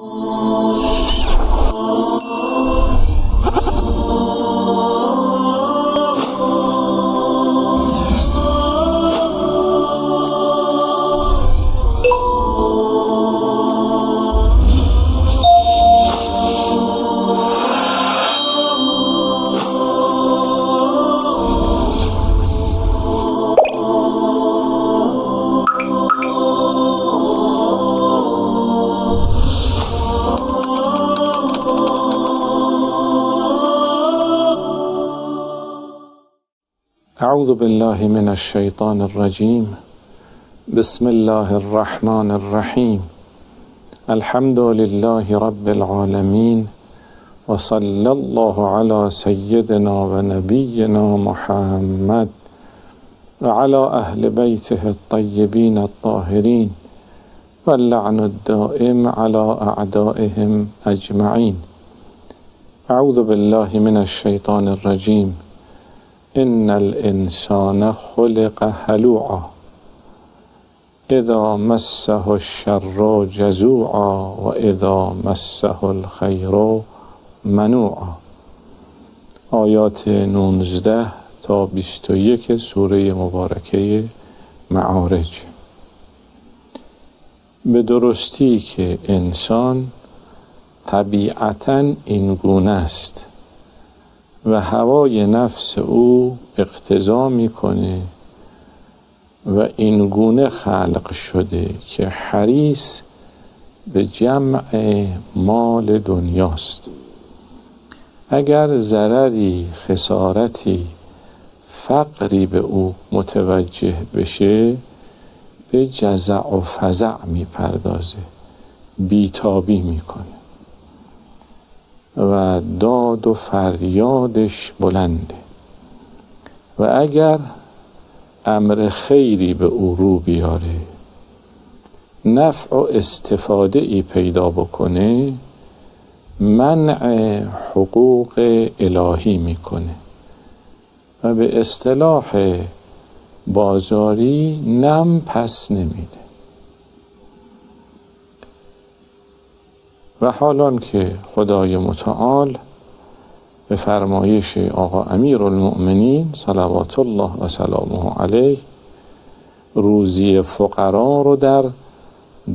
Oh. أعوذ بالله من الشيطان الرجيم. بسم الله الرحمن الرحيم. الحمد لله رب العالمين وصلى الله على سيدنا ونبينا محمد وعلى أهل بيته الطيبين الطاهرين واللعن الدائم على أعدائهم أجمعين. أعوذ بالله من الشيطان الرجيم. ان الانسان خلق هلوعا اذا مسه الشر جزوعا و اذا مسه الخیر منوعا آیات 19 تا 21 سوره مبارکه معارج. به درستی که انسان طبیعتا این گونه است. و هوای نفس او اقتضا می‌کنه و این گونه خلق شده که حریص به جمع مال دنیاست. اگر ضرری خسارتی فقری به او متوجه بشه به جزع و فزع می‌پردازه بیتابی می‌کنه. و داد و فریادش بلنده و اگر امر خیری به او رو بیاره نفع و استفاده ای پیدا بکنه منع حقوق الهی می‌کنه. و به اصطلاح بازاری نم پس نمیده. و حالان که خدای متعال به فرمایش آقا امیر المؤمنین صلوات الله و سلامه علیه روزی فقرا رو در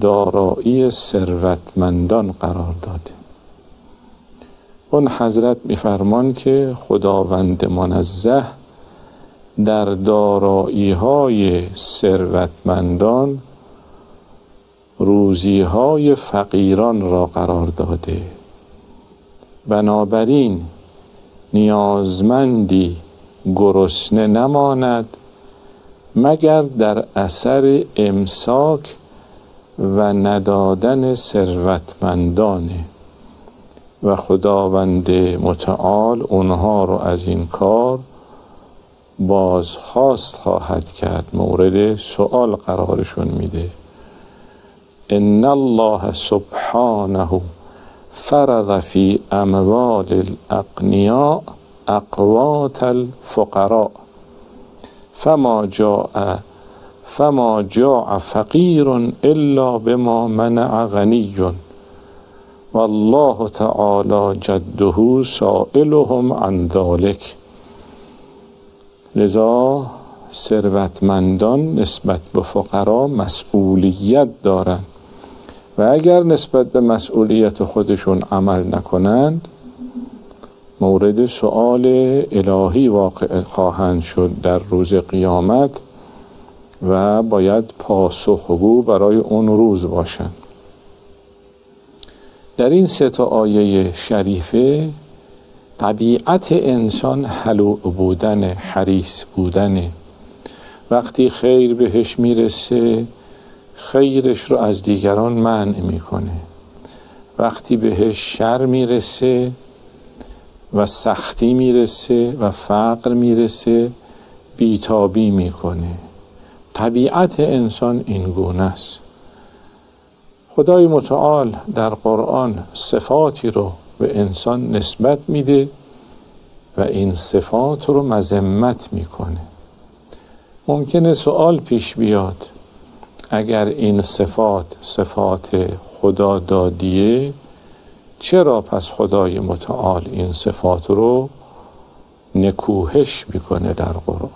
دارایی ثروتمندان قرار داده اون حضرت میفرمان که خداوند منزه در دارایی های ثروتمندان روزی های فقیران را قرار داده. بنابراین نیازمندی گرسنه نماند مگر در اثر امساک و ندادن ثروتمندانه و خداوند متعال اونها رو از این کار بازخواست خواهد کرد. مورد سوال قرارشون میده. ان الله سبحانه فرض في اموال الاغنیاء اقوات الفقراء. فما جاء فما جاء فقیر الا بما منع غنی والله تعالی جده سائلهم عن ذلك. لذا ثروتمندان نسبت به فقرا مسئولیت دارند. و اگر نسبت به مسئولیت خودشون عمل نکنند مورد سؤال الهی واقع خواهند شد در روز قیامت و باید پاسخگو برای اون روز باشند. در این سه تا آیه شریفه طبیعت انسان حلوع بودن حریص بودن وقتی خیر بهش می‌رسه خیرش رو از دیگران منع می‌کنه. وقتی بهش شر می‌رسه و سختی می‌رسه و فقر می‌رسه بیتابی می‌کنه. طبیعت انسان این گونه است. خدای متعال در قرآن صفاتی رو به انسان نسبت میده و این صفات رو مذمت می‌کنه. ممکنه سوال پیش بیاد. اگر این صفات صفات خدا دادیه چرا پس خدای متعال این صفات رو نکوهش می‌کنه در قرآن؟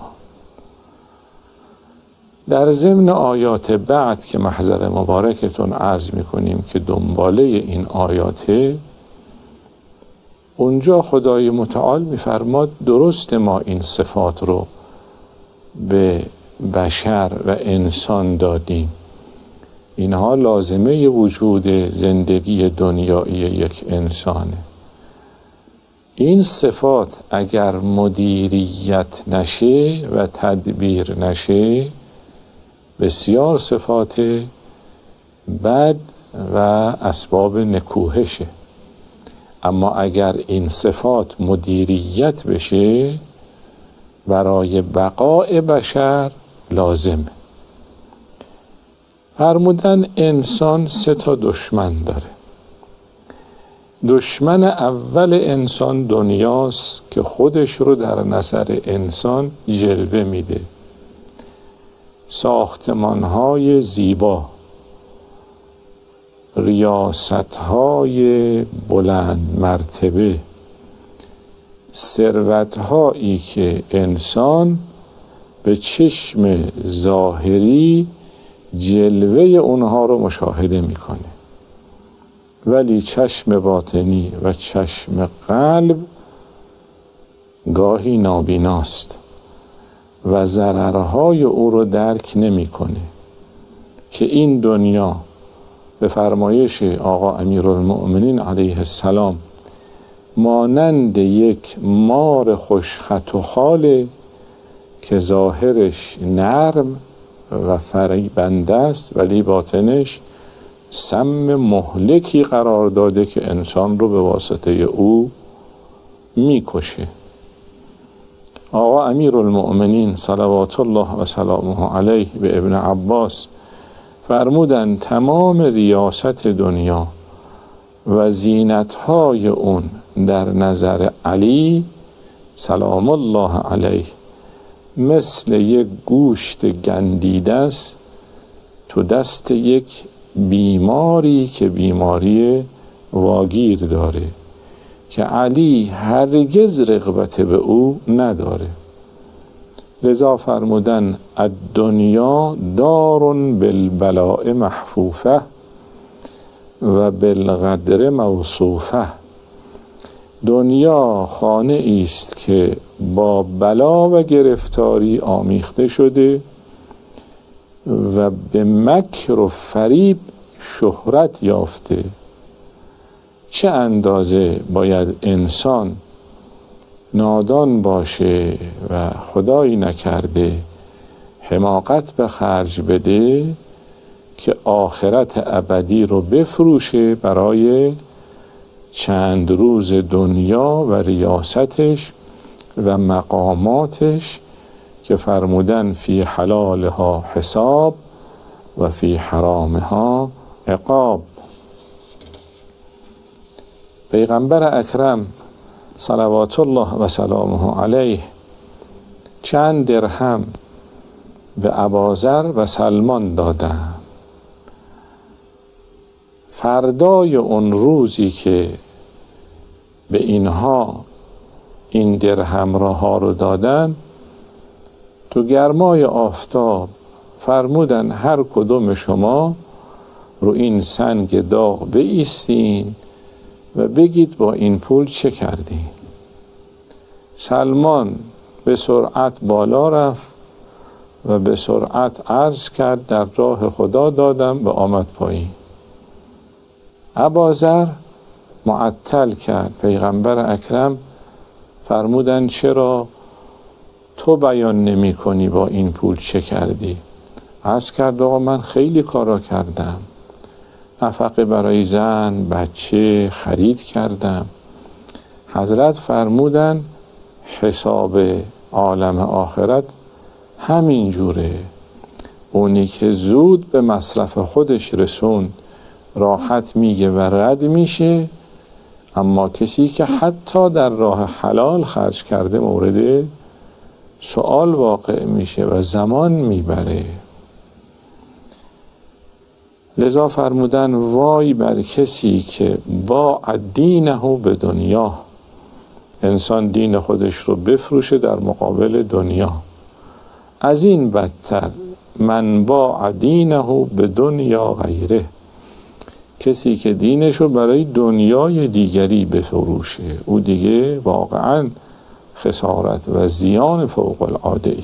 در ضمن آیات بعد که محضر مبارکتون عرض می‌کنیم که دنباله این آیاته اونجا خدای متعال میفرماد درست ما این صفات رو به بشر و انسان دادیم. اینها لازمه وجود زندگی دنیایی یک انسانه. این صفات اگر مدیریت نشه و تدبیر نشه بسیار صفات بد و اسباب نکوهشه. اما اگر این صفات مدیریت بشه برای بقای بشر لازمه فرمودن انسان سه تا دشمن داره. دشمن اول انسان دنیاست که خودش رو در نظر انسان جلوه میده. ساختمان های زیبا ریاست های بلند مرتبه ثروت هایی که انسان به چشم ظاهری جلوه اونها رو مشاهده می‌کنه. ولی چشم باطنی و چشم قلب گاهی نابیناست و ضررهای او رو درک نمی‌کنه که این دنیا به فرمایش آقا امیرالمؤمنین علیه السلام مانند یک مار خوشخط و خاله که ظاهرش نرم و فریبنده است ولی باطنش سم مهلکی قرار داده که انسان رو به واسطه او می‌کشه. آقا امیر المؤمنین صلوات الله و سلامه علیه به ابن عباس فرمودن تمام ریاست دنیا و زینتهای اون در نظر علی سلام الله علیه مثل یک گوشت گندیده است تو دست یک بیماری که بیماری واگیر داره که علی هرگز رغبت به او نداره. لذا فرمودن الدنیا دار بالبلاء محفوفه و بالقدر موصوفه. دنیا خانه است که با بلا و گرفتاری آمیخته شده و به مکر و فریب شهرت یافته. چه اندازه باید انسان نادان باشه و خدایی نکرده حماقت به خرج بده که آخرت ابدی رو بفروشه برای چند روز دنیا و ریاستش و مقاماتش که فرمودن فی حلالها حساب و فی حرامها عقاب. پیغمبر اکرم صلوات الله و سلامه علیه چند درهم به عبازر و سلمان دادن. فردای اون روزی که به اینها این درهم ها رو دادن تو گرمای آفتاب فرمودن هر کدوم شما رو این سنگ داغ بیستین و بگید با این پول چه کردین سلمان به سرعت بالا رفت و به سرعت عرض کرد در راه خدا دادم و آمد پایین. عبازر معطل کرد. پیغمبر اکرم فرمودن چرا تو بیان نمی کنی با این پول چه کردی؟ عرض کرد آقا من خیلی کارا کردم. نفقه برای زن بچه خرید کردم. حضرت فرمودن حساب عالم آخرت همین جوره. اونی که زود به مصرف خودش رسون راحت میگه و رد میشه. اما کسی که حتی در راه حلال خرج کرده مورد سوال واقع میشه و زمان می‌بره. لذا فرمودن وای بر کسی که با دینه به دنیا. انسان دین خودش رو بفروشه در مقابل دنیا. از این بدتر من با دینه به دنیا غیره. کسی که دینش رو برای دنیای دیگری بفروشه او دیگه واقعا خسارت و زیان فوق العاده ای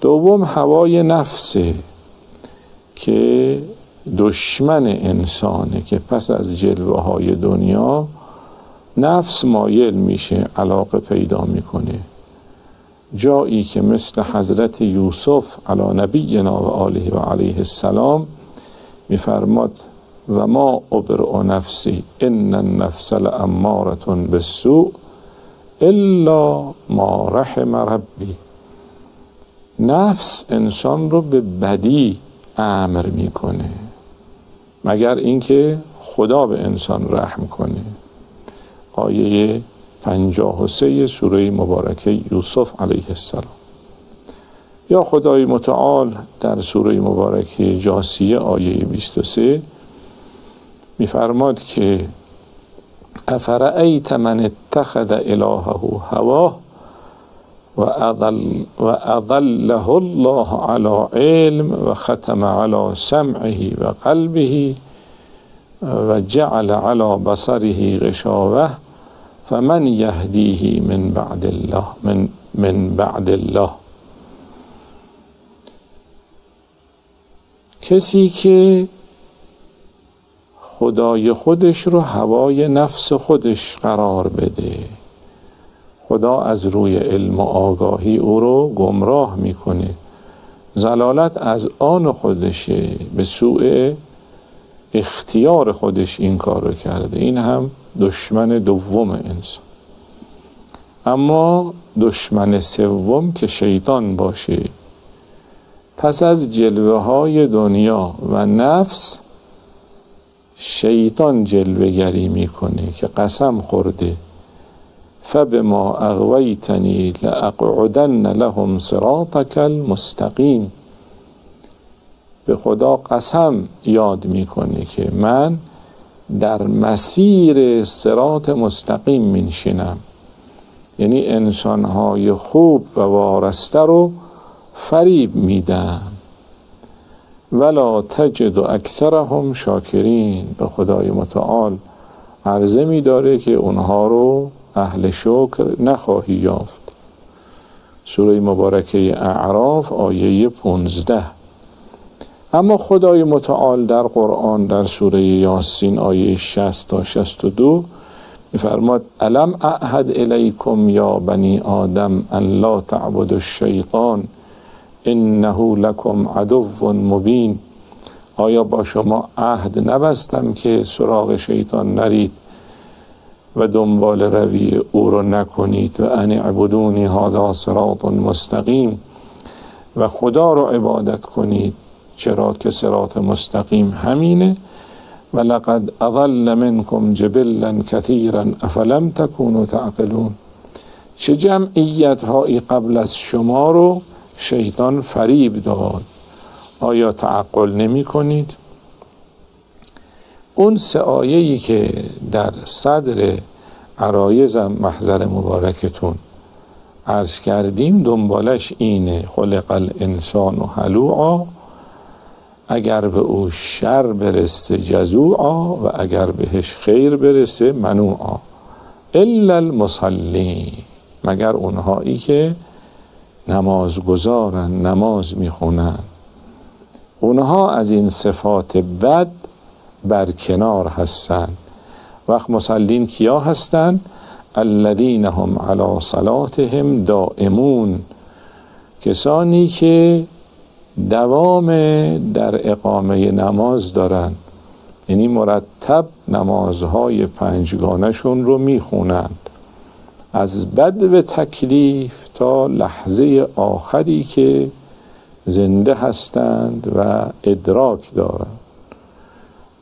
دوم هوای نفسه که دشمن انسانه که پس از جلوه های دنیا نفس مایل میشه علاقه پیدا می‌کنه. جایی که مثل حضرت یوسف علی نبینا و آله و علیه السلام میفرماد و ما ابرع نفسی ان النفس لامارة بالسوء الا ما رحم ربی. نفس انسان رو به بدی امر می‌کنه مگر اینکه خدا به انسان رحم کنه. آیه پنجاه و سه سوره مبارکه یوسف علیه السلام. یا خدای متعال در سوره مبارکه جاسیه آیه 23 میفرماد که افرأیت من اتخذ الهه هواه و اضله الله على علم و ختم على سمعه و قلبه و جعل على بصره غشاوه فمن یهدیه من بعد الله من, من بعد الله. کسی که خدای خودش رو هوای نفس خودش قرار بده. خدا از روی علم و آگاهی او رو گمراه می‌کنه. زلالت از آن خودشه به سوء اختیار خودش این کار رو کرده. این هم دشمن دوم انسان. اما دشمن سوم که شیطان باشه پس از جلوه های دنیا و نفس شیطان جلوه گری می‌کنه که قسم خورده. فبما اغویتنی لاقعدن لهم صراطك المستقیم به خدا قسم یاد می‌کنه که من در مسیر سرات مستقیم منشینم یعنی انسانهای خوب و وارسته رو فریب میدم. ولا تجد اکثرهم شاکرین. به خدای متعال عرضه می داره که اونها رو اهل شکر نخواهی یافت. سوره مبارکه اعراف آیه 15 اما خدای متعال در قرآن در سوره یاسین آیه 60 تا 62 میفرماد الم اعهد الیکم یا بنی آدم ان لا تعبد الشیطان؟ انه لکم عدو مبین. آیا با شما عهد نبستم که سراغ شیطان نرید و دنبال روی او رو نکنید و ان عبدونی هذا صراط مستقیم و خدا رو عبادت کنید چرا که صراط مستقیم همینه. و لقد اضل منکم جبلا کثیرا افلم تکونوا تعقلون. چه جمعیت هایی قبل از شما رو شیطان فریب داد آیا تعقل نمی کنید؟ اون سه آیه‌ای که در صدر عرایزم محضر مبارکتون عرض کردیم دنبالش اینه خلق الانسان و حلوعا اگر به او شر برسه جزوعا و اگر بهش خیر برسه منوعا الا المصلی مگر اونهایی که نماز گذارن نماز می‌خونن. اونها از این صفات بد بر کنار هستند وقت مسلین کیا هستند الذین هم علی صلاتهم دائمون. کسانی که دوام در اقامه نماز دارند یعنی مرتب نمازهای پنجگانشون رو می‌خونند از بد و تکلیف تا لحظه آخری که زنده هستند و ادراک دارند.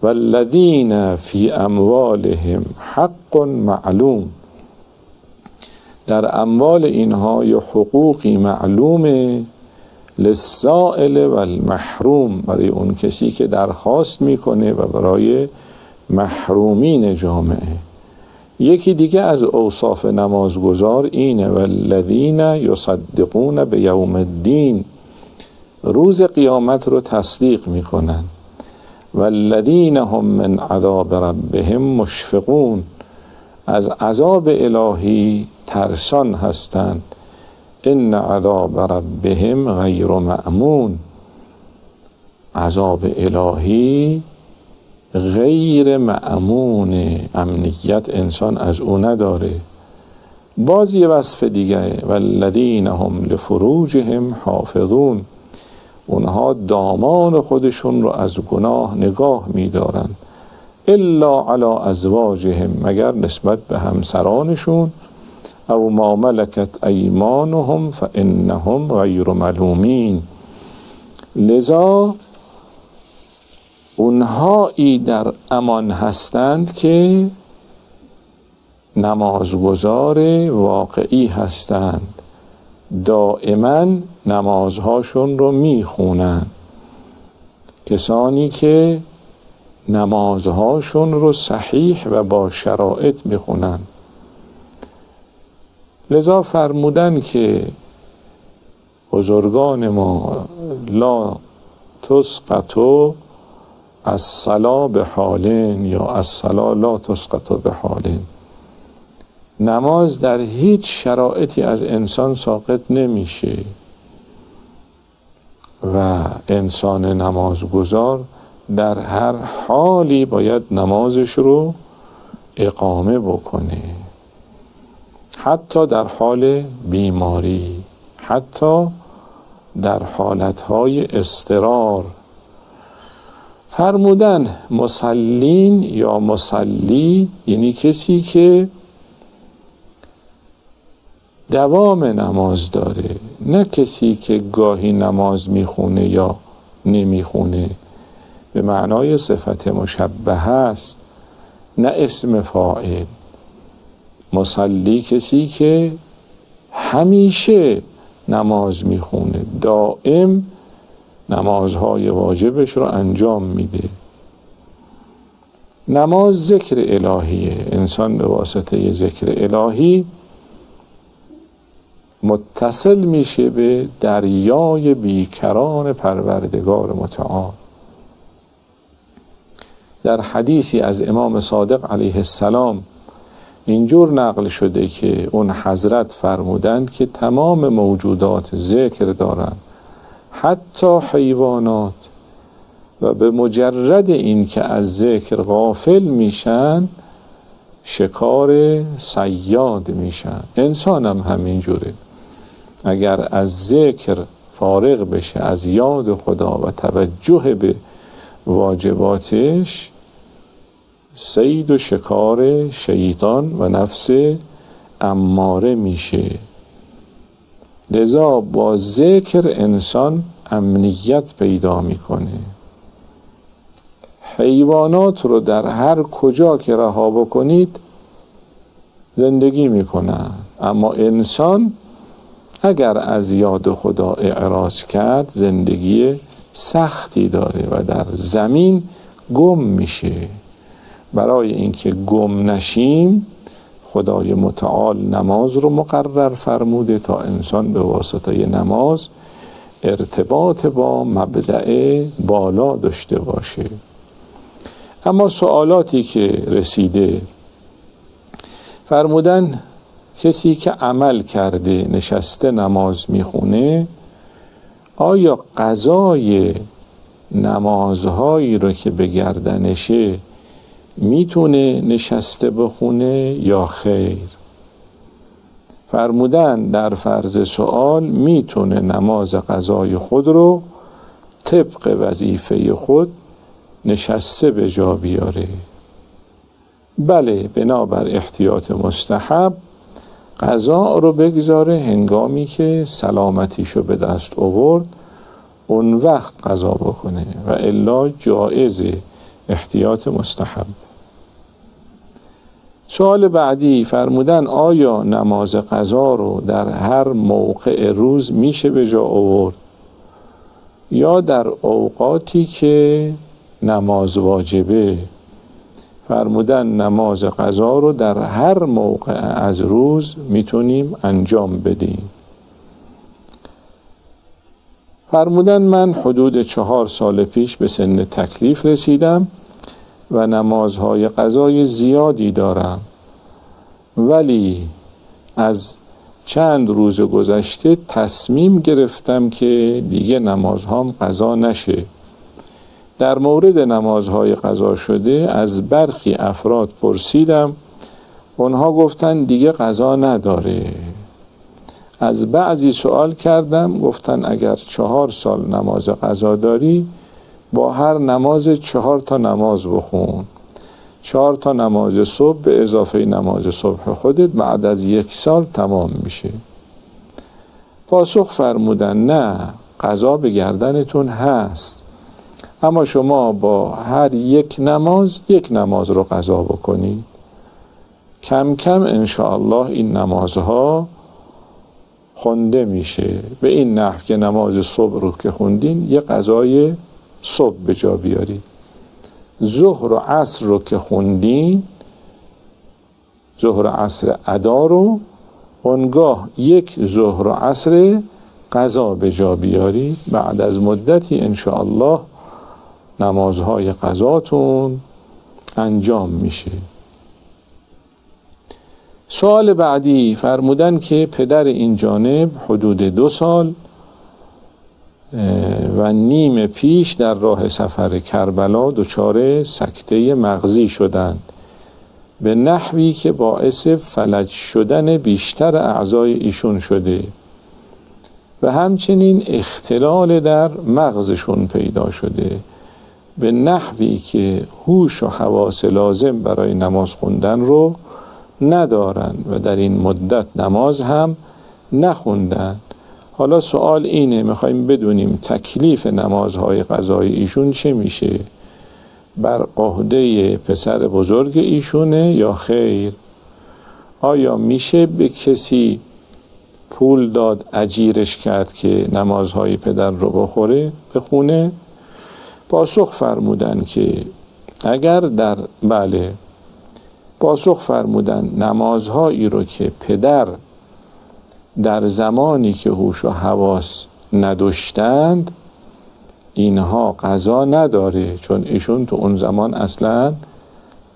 والذین فی اموالهم حق معلوم. در اموال اینها یه حقوقی معلومه لسائل و المحروم برای اون کسی که درخواست می‌کنه و برای محرومین جامعه. یکی دیگه از اوصاف نمازگزار اینه والذین یصدقون به یوم الدین. روز قیامت رو تصدیق می‌کنن. والذین هم من عذاب ربهم مشفقون. از عذاب الهی ترسان هستند. ان عذاب ربهم غیر معمون عذاب الهی غیر معمون امنیت انسان از او نداره. باز یه وصف دیگه والذین هم لفروجهم حافظون. اونها دامان خودشون رو از گناه نگاه میدارن. الا علی ازواجهم مگر نسبت به همسرانشون. او ما ملکت ایمانهم فانهم غیر ملومین. لذا اونهایی در امان هستند که نمازگزار واقعی هستند. دائما نمازهاشون رو می‌خونن. کسانی که نمازهاشون رو صحیح و با شرایط می‌خونن. لذا فرمودن که بزرگان ما لا تسقطو از صلا به حالین یا از صلا لا تسقطو به حالین نماز در هیچ شرایطی از انسان ساقط نمیشه. و انسان نمازگزار در هر حالی باید نمازش رو اقامه بکنه. حتی در حال بیماری حتی در حالتهای استرار. فرمودن مسلین یا مسلی یعنی کسی که دوام نماز داره نه کسی که گاهی نماز می‌خونه یا نمی‌خونه. به معنای صفت مشبه است نه اسم فاعل. مسلی کسی که همیشه نماز می‌خونه دائم نمازهای واجبش رو انجام میده. نماز ذکر الهیه. انسان به واسطه ذکر الهی متصل میشه به دریای بیکران پروردگار متعال. در حدیثی از امام صادق علیه السلام اینجور نقل شده که اون حضرت فرمودند که تمام موجودات ذکر دارند. حتی حیوانات و به مجرد این که از ذکر غافل میشن شکار سیاد میشن. انسان هم همینجوره اگر از ذکر فارغ بشه از یاد خدا و توجه به واجباتش سید و شکار شیطان و نفس اماره میشه. لذا با ذکر انسان امنیت پیدا می‌کنه. حیوانات رو در هر کجا که رها بکنید زندگی می‌کنن. اما انسان اگر از یاد خدا اعراض کرد زندگی سختی داره و در زمین گم میشه. برای اینکه گم نشیم خدای متعال نماز رو مقرر فرموده تا انسان به واسطه نماز ارتباط با مبدع بالا داشته باشه. اما سوالاتی که رسیده فرمودن کسی که عمل کرده نشسته نماز می‌خونه آیا قضای نمازهایی رو که به گردنشه می‌تونه نشسته بخونه یا خیر؟ فرمودن در فرض سوال می‌تونه نماز قضای خود رو طبق وظیفه خود نشسته به جا بیاره. بله بنابر احتیاط مستحب قضا رو بگذاره هنگامی که سلامتیشو به دست آورد اون وقت قضا بکنه و الا جایز احتیاط مستحب. سوال بعدی فرمودن آیا نماز قضا رو در هر موقع روز میشه به جا آورد؟ یا در اوقاتی که نماز واجبه؟ فرمودن نماز قضا رو در هر موقع از روز می‌تونیم انجام بدیم. فرمودن من حدود چهار سال پیش به سن تکلیف رسیدم و نمازهای قضای زیادی دارم. ولی از چند روز گذشته تصمیم گرفتم که دیگه نمازهام قضا نشه. در مورد نمازهای قضا شده از برخی افراد پرسیدم. اونها گفتن دیگه قضا نداره. از بعضی سوال کردم گفتن اگر چهار سال نماز قضا داری با هر نماز چهار تا نماز بخون. چهار تا نماز صبح به اضافه نماز صبح خودت بعد از یک سال تمام میشه. پاسخ فرمودن نه قضا به گردنتون هست. اما شما با هر یک نماز یک نماز رو قضا بکنید کم کم انشاءالله این نمازها خونده میشه. به این نحو که نماز صبح رو که خوندین یه قضای صبح به جا بیارید ظهر و عصر رو که خوندین ظهر و عصر ادا رو اونگاه یک ظهر و عصر قضا به جا بیارید بعد از مدتی انشاءالله نمازهای قضاتون انجام میشه. سوال بعدی فرمودن که پدر این جانب حدود دو سال و نیم پیش در راه سفر کربلا دچار سکته مغزی شدند. به نحوی که باعث فلج شدن بیشتر اعضای ایشون شده و همچنین اختلال در مغزشون پیدا شده. به نحوی که هوش و حواس لازم برای نماز خوندن رو ندارن و در این مدت نماز هم نخوندن. حالا سوال اینه می‌خوایم بدونیم تکلیف نمازهای قضایی ایشون چه میشه؟ بر عهده پسر بزرگ ایشونه یا خیر؟ آیا میشه به کسی پول داد اجیرش کرد که نمازهای پدر رو بخوره؟ بخونه پاسخ فرمودن که اگر در بله پاسخ فرمودن نمازهایی رو که پدر در زمانی که هوش و حواس نداشتند اینها قضا نداره چون ایشون تو اون زمان اصلا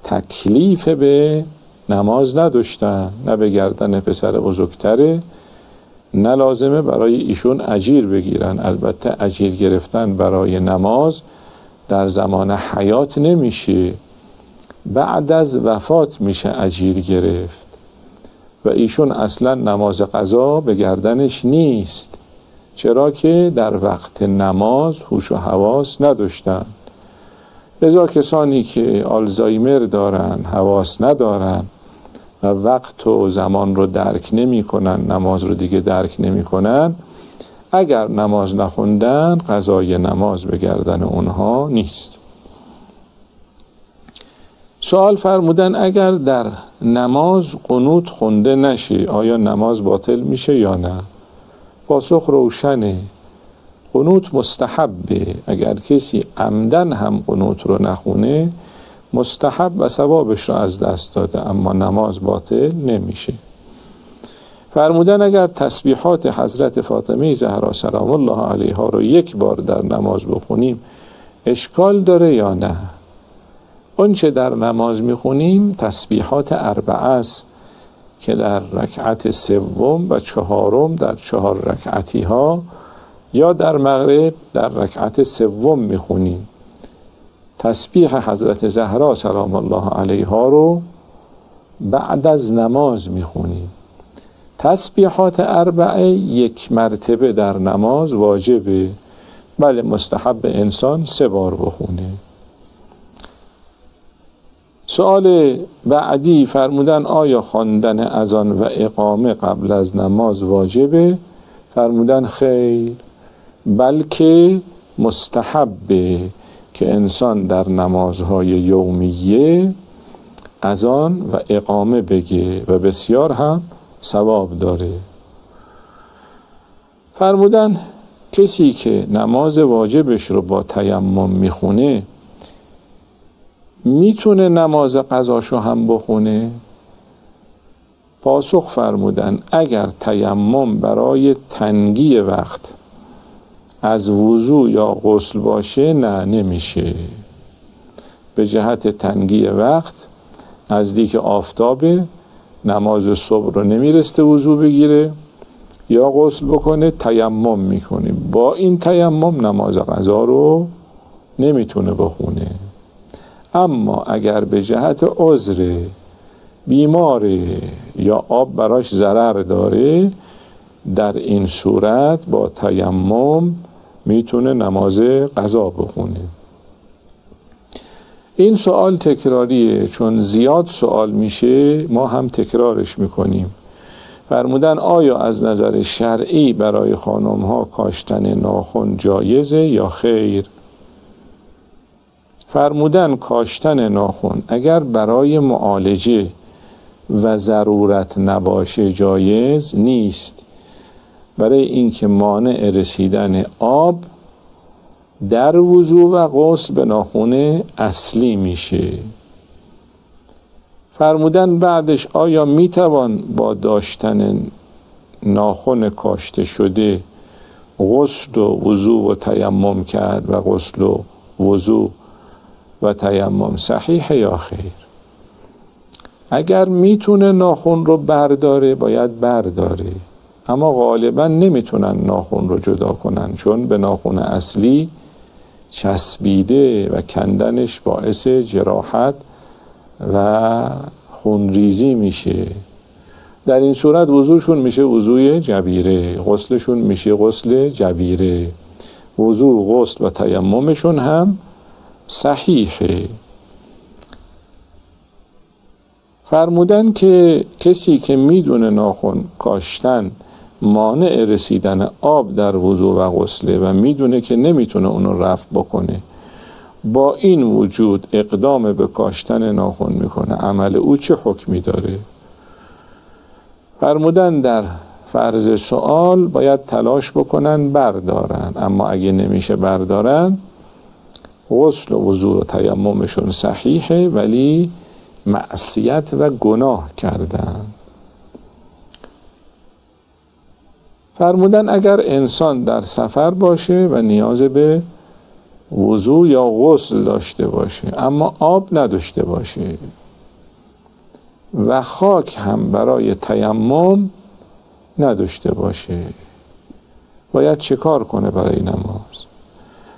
تکلیف به نماز نداشتن نه به گردن پسر بزرگتره نه لازمه برای ایشون اجیر بگیرن. البته اجیر گرفتن برای نماز در زمان حیات نمیشه. بعد از وفات میشه اجیر گرفت. و ایشون اصلا نماز قضا به گردنش نیست چرا که در وقت نماز هوش و حواس نداشتن لذا کسانی که آلزایمر دارن حواس ندارن و وقت و زمان رو درک نمی‌کنن نماز رو دیگه درک نمی‌کنن اگر نماز نخوندن قضای نماز به گردن اونها نیست. سوال فرمودن اگر در نماز قنوت خونده نشه آیا نماز باطل میشه یا نه؟ پاسخ روشنه. قنوت مستحبه. اگر کسی عمدن هم قنوت رو نخونه مستحب و ثوابش رو از دست داده اما نماز باطل نمیشه. فرمودن اگر تسبیحات حضرت فاطمه زهرا سلام الله علیها رو یک بار در نماز بخونیم اشکال داره یا نه؟ چه در نماز می‌خونیم تسبیحات اربعه است که در رکعت سوم و چهارم در چهار رکعتی ها یا در مغرب در رکعت سوم می‌خونیم. تسبیح حضرت زهرا سلام الله علیها رو بعد از نماز می‌خونیم. تسبیحات اربعه یک مرتبه در نماز واجبه. بله مستحب انسان سه بار بخونه. سوال بعدی فرمودن آیا خواندن اذان و اقامه قبل از نماز واجبه؟ فرمودن خیر. بلکه مستحبه که انسان در نمازهای یومیه اذان و اقامه بگه و بسیار هم ثواب داره. فرمودن کسی که نماز واجبش رو با تیمم می‌خونه می‌تونه نماز قضاشو هم بخونه؟ پاسخ فرمودن اگر تیمم برای تنگی وقت از وضوع یا غسل باشه نه نمیشه. به جهت تنگی وقت نزدیک آفتاب نماز صبح رو نمیرسته وضوع بگیره یا غسل بکنه تیمم می‌کنه. با این تیمم نماز قضا رو نمی‌تونه بخونه. اما اگر به جهت عذر بیماره یا آب براش ضرر داره در این صورت با تیمم می‌تونه نماز قضا بخونه. این سوال تکراریه چون زیاد سوال میشه ما هم تکرارش می‌کنیم. فرمودن آیا از نظر شرعی برای خانم ها کاشتن ناخن جایزه یا خیر؟ فرمودن کاشتن ناخن اگر برای معالجه و ضرورت نباشه جایز نیست. برای اینکه مانع رسیدن آب در وضوع و غسل به ناخون اصلی میشه. فرمودن بعدش آیا می‌توان با داشتن ناخن کاشته شده غسل و وضوع و تیمم کرد و غسل و وضوع و تیمم صحیح یا خیر. اگر می‌تونه ناخن رو برداره باید برداره. اما غالبا نمی‌تونن ناخن رو جدا کنن چون به ناخن اصلی چسبیده و کندنش باعث جراحت و خونریزی میشه. در این صورت وضوعشون میشه وضوع جبیره غسلشون میشه غسل جبیره. وضوع غسل و تیممشون هم صحیحه. فرمودن که کسی که می‌دونه ناخن کاشتن مانع رسیدن آب در وضوع و غسله و می‌دونه که نمی‌تونه اونو رفع بکنه با این وجود اقدام به کاشتن ناخن می‌کنه. عمل او چه حکمی داره؟ فرمودن در فرض سوال باید تلاش بکنن بردارن. اما اگه نمیشه بردارن غسل و وضوع و تیممشون صحیحه ولی معصیت و گناه کردن. فرمودن اگر انسان در سفر باشه و نیاز به وضوع یا غسل داشته باشه اما آب نداشته باشه و خاک هم برای تیمم نداشته باشه باید چه کار کنه برای نماز؟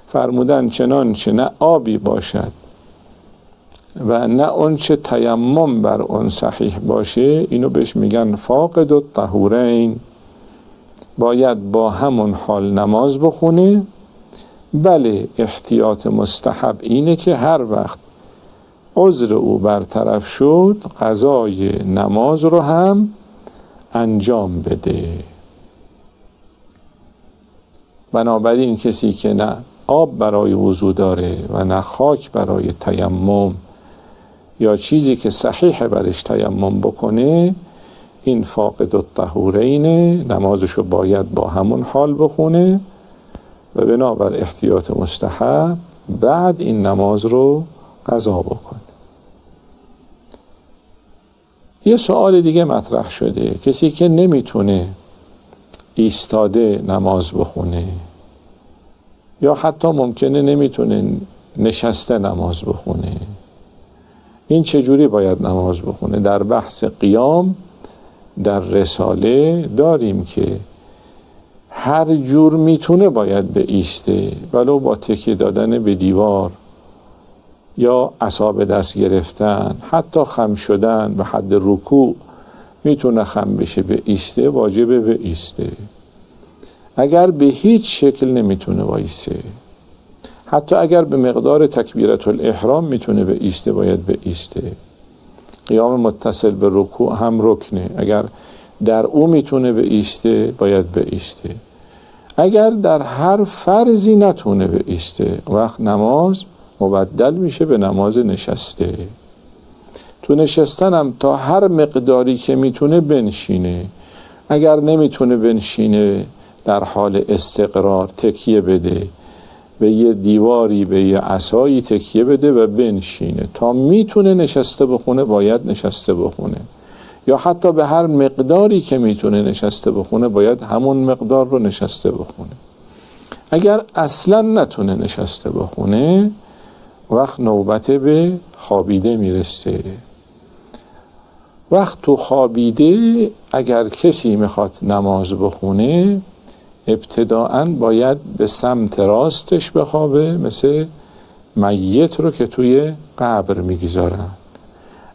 فرمودن چنانچه نه آبی باشد و نه اونچه تیمم بر اون صحیح باشه اینو بهش میگن فاقد و طهورین باید با همون حال نماز بخونه بله احتیاط مستحب اینه که هر وقت عذر او برطرف شد قضای نماز رو هم انجام بده. بنابراین کسی که نه آب برای وضو داره و نه خاک برای تیمم. یا چیزی که صحیح برش تیمم بکنه این فاقد الطهورین نمازشو باید با همون حال بخونه و بنابر احتیاط مستحب بعد این نماز رو قضا بکنه. یه سوال دیگه مطرح شده. کسی که نمی‌تونه ایستاده نماز بخونه یا حتی ممکنه نمی‌تونه نشسته نماز بخونه این چجوری باید نماز بخونه؟ در بحث قیام در رساله داریم که هر جور می‌تونه باید به ایسته ولو با تکیه دادن به دیوار یا اصاب دست گرفتن حتی خم شدن به حد رکوع می‌تونه خم بشه. به ایسته واجبه به ایسته. اگر به هیچ شکل نمی‌تونه وایسه. حتی اگر به مقدار تکبیرت الاحرام می‌تونه به ایسته باید به ایسته. قیام متصل به رکوع هم رکنه. اگر در او می‌تونه به ایسته باید به ایسته. اگر در هر فرضی نتونه به ایسته وقت نماز مبدل میشه به نماز نشسته. تو نشستنم تا هر مقداری که می‌تونه بنشینه. اگر نمی‌تونه بنشینه در حال استقرار تکیه بده به یه دیواری به یه عصایی تکیه بده و بنشینه. تا می‌تونه نشسته بخونه باید نشسته بخونه. یا حتی به هر مقداری که می‌تونه نشسته بخونه باید همون مقدار رو نشسته بخونه. اگر اصلا نتونه نشسته بخونه وقت نوبت به خوابیده می‌رسه. وقت تو خوابیده اگر کسی می‌خواد نماز بخونه ابتداعا باید به سمت راستش بخوابه مثل میت رو که توی قبر می‌گذارن.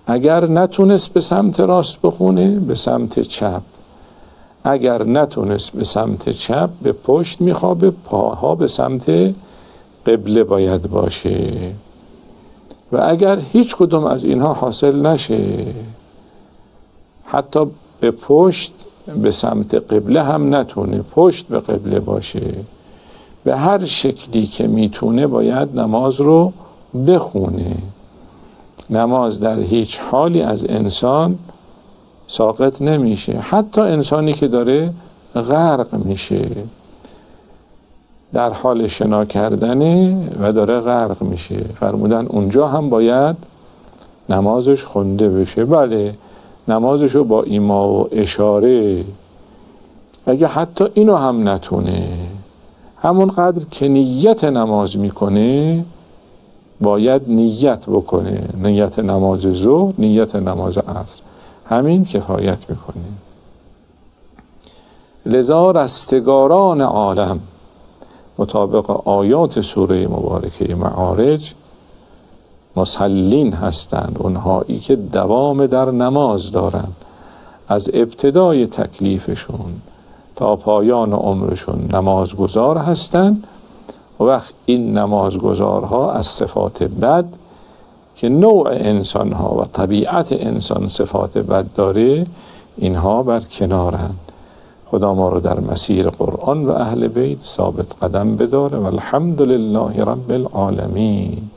اگر نتونست به سمت راست بخونه به سمت چپ. اگر نتونست به سمت چپ به پشت میخوابه پاها به سمت قبله باید باشه. و اگر هیچ کدوم از اینها حاصل نشه حتی به پشت به سمت قبله هم نتونه پشت به قبله باشه. به هر شکلی که می‌تونه باید نماز رو بخونه. نماز در هیچ حالی از انسان ساقط نمیشه. حتی انسانی که داره غرق میشه. در حال شنا کردنه و داره غرق میشه. فرمودن اونجا هم باید نمازش خونده بشه. بله نمازش رو با ایما و اشاره. اگه حتی اینو هم نتونه همون قدر که نیت نماز می‌کنه باید نیت بکنه. نیت نماز ظهر نیت نماز عصر. همین کفایت می‌کنه. لذا رستگاران عالم مطابق آیات سوره مبارکه معارج مسلین هستند اونهایی که دوام در نماز دارند. از ابتدای تکلیفشون تا پایان عمرشون نمازگزار هستند و وقت این نمازگزارها از صفات بد که نوع انسان ها و طبیعت انسان صفات بد داره اینها بر کنارند. خدا ما رو در مسیر قرآن و اهل بیت ثابت قدم بداره و الحمد لله رب العالمین.